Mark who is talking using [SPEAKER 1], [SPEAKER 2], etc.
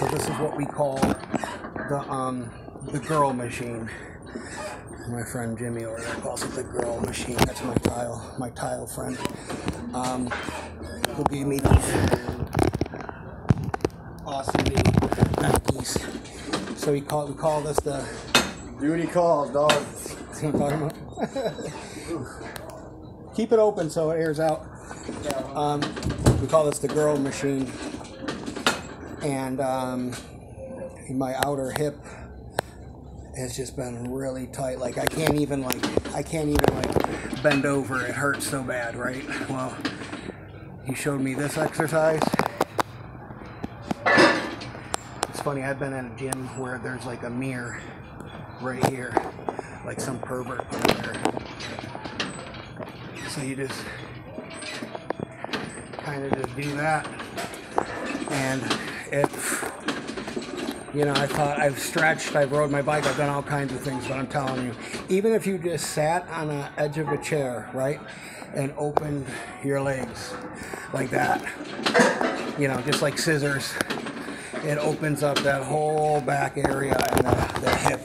[SPEAKER 1] So this is what we call the um, the girl machine. My friend Jimmy over there calls it the girl machine. That's my tile, my tile friend. Um, who gave me these awesome Nikes. So we call we call this the.
[SPEAKER 2] Duty calls, dog.
[SPEAKER 1] See what I'm talking about? Keep it open so it airs out. Um, we call this the girl machine. And um, my outer hip has just been really tight. Like I can't even like I can't even like bend over. It hurts so bad, right? Well, he showed me this exercise. It's funny. I've been at a gym where there's like a mirror right here, like some pervert. So you just kind of just do that, and it. You know, I thought I've stretched, I've rode my bike, I've done all kinds of things, but I'm telling you, even if you just sat on the edge of a chair, right, and opened your legs like that, you know, just like scissors, it opens up that whole back area and the, the hip